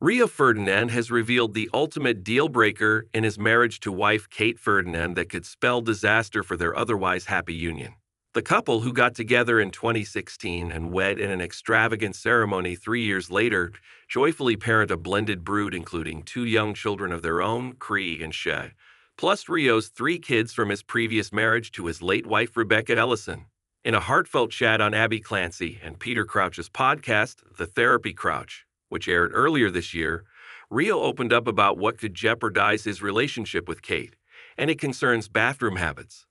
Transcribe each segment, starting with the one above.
Rio Ferdinand has revealed the ultimate deal breaker in his marriage to wife Kate Ferdinand that could spell disaster for their otherwise happy union. The couple, who got together in 2016 and wed in an extravagant ceremony three years later, joyfully parent a blended brood including two young children of their own, Cree and Shae, plus Rio's three kids from his previous marriage to his late wife Rebecca Ellison. In a heartfelt chat on Abbey Clancy and Peter Crouch's podcast, The Therapy Crouch, which aired earlier this year, Rio opened up about what could jeopardize his relationship with Kate, and it concerns bathroom habits.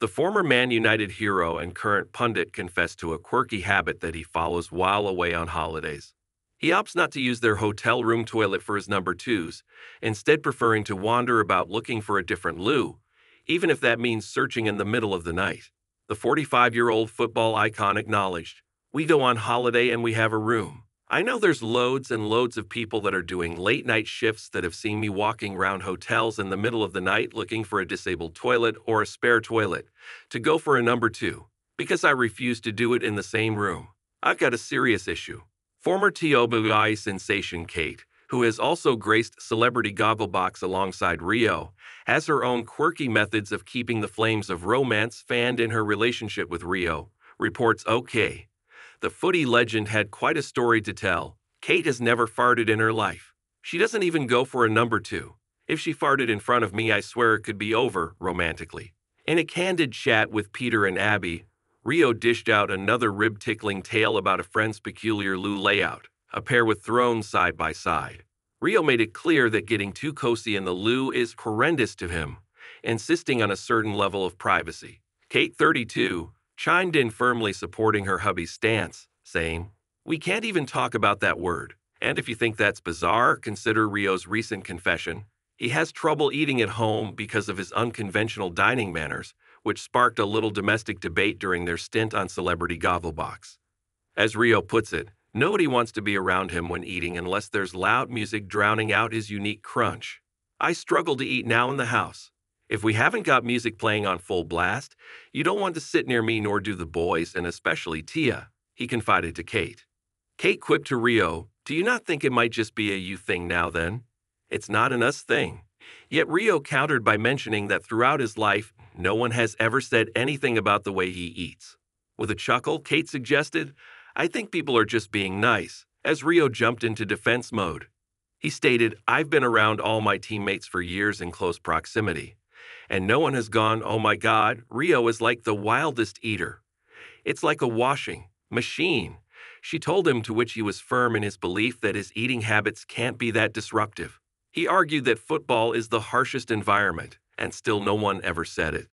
The former Man United hero and current pundit confessed to a quirky habit that he follows while away on holidays. He opts not to use their hotel room toilet for his number twos, instead, preferring to wander about looking for a different loo, even if that means searching in the middle of the night. The 45 year old football icon acknowledged, We go on holiday and we have a room. I know there's loads and loads of people that are doing late night shifts that have seen me walking around hotels in the middle of the night looking for a disabled toilet or a spare toilet to go for a number two because I refuse to do it in the same room. I've got a serious issue. Former TOWIE sensation Kate, who has also graced Celebrity Gogglebox alongside Rio, has her own quirky methods of keeping the flames of romance fanned in her relationship with Rio, reports OK. The footy legend had quite a story to tell. Kate has never farted in her life. She doesn't even go for a number two. If she farted in front of me, I swear it could be over romantically. In a candid chat with Peter and Abbey, Rio dished out another rib tickling tale about a friend's peculiar loo layout, a pair with thrones side by side. Rio made it clear that getting too cozy in the loo is horrendous to him, insisting on a certain level of privacy. Kate, 32, chimed in firmly supporting her hubby's stance, saying, We can't even talk about that word. And if you think that's bizarre, consider Rio's recent confession. He has trouble eating at home because of his unconventional dining manners, which sparked a little domestic debate during their stint on Celebrity Gogglebox. As Rio puts it, nobody wants to be around him when eating unless there's loud music drowning out his unique crunch. I struggle to eat now in the house. If we haven't got music playing on full blast, you don't want to sit near me nor do the boys, and especially Tia, he confided to Kate. Kate quipped to Rio, Do you not think it might just be a you thing now then? It's not an us thing. Yet Rio countered by mentioning that throughout his life, no one has ever said anything about the way he eats. With a chuckle, Kate suggested, I think people are just being nice, as Rio jumped into defense mode. He stated, I've been around all my teammates for years in close proximity and no one has gone, oh my God, Rio is like the wildest eater. It's like a washing machine. She told him, to which he was firm in his belief that his eating habits can't be that disruptive. He argued that football is the harshest environment, and still no one ever said it.